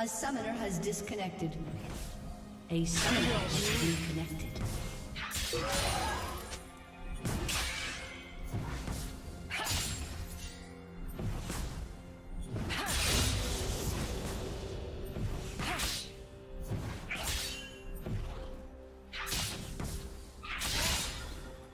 A summoner has disconnected. A summoner has reconnected.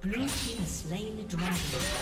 Blue team has slain the dragon.